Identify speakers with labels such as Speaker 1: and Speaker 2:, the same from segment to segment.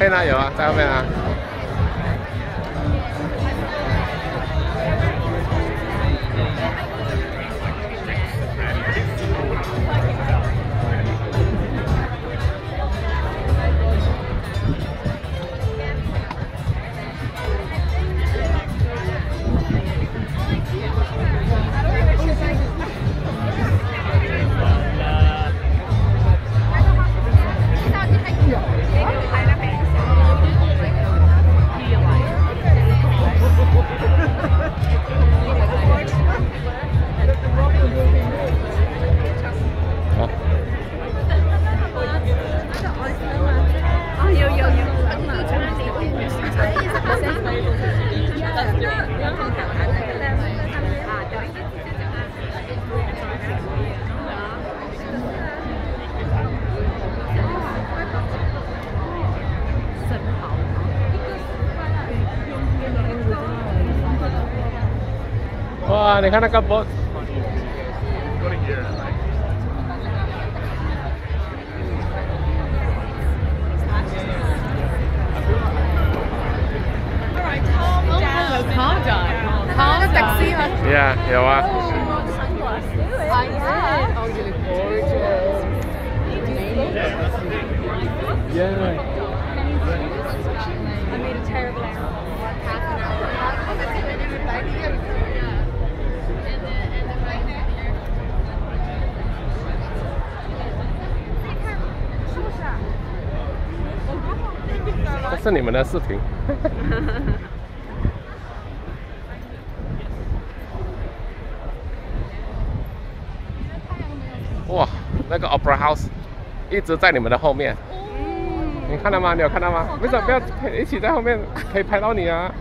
Speaker 1: 可以啦？有啊，在后面啊。哇，你看那个
Speaker 2: boat。car dive. Car taxi.
Speaker 1: Yeah,有啊。
Speaker 2: I did. Oh, you look gorgeous.
Speaker 1: Yeah.
Speaker 2: I made a terrible error. Half an hour.
Speaker 1: 这是你们的视频。哇，那个 Opera House 一直在你们的后面， 你看到吗？你有看到吗？为什么不要一起在后面可以拍到你啊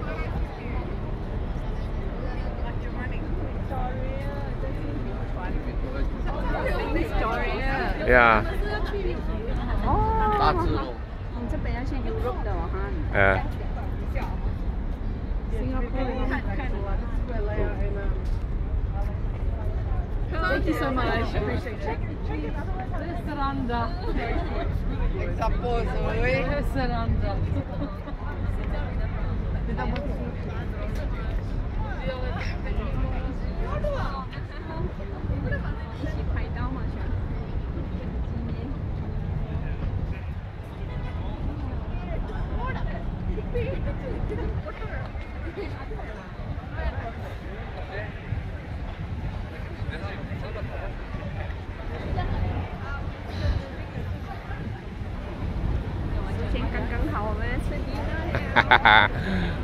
Speaker 1: ？Yeah.
Speaker 2: 哦。大猪。你这边要先入到啊哈。
Speaker 1: 诶。
Speaker 2: Thank you so much. Appreciate check, it. Check it. Otherwise, Saranda. Exaposo. Saranda. Thank you. 我们吃 dinner
Speaker 1: 哈哈哈。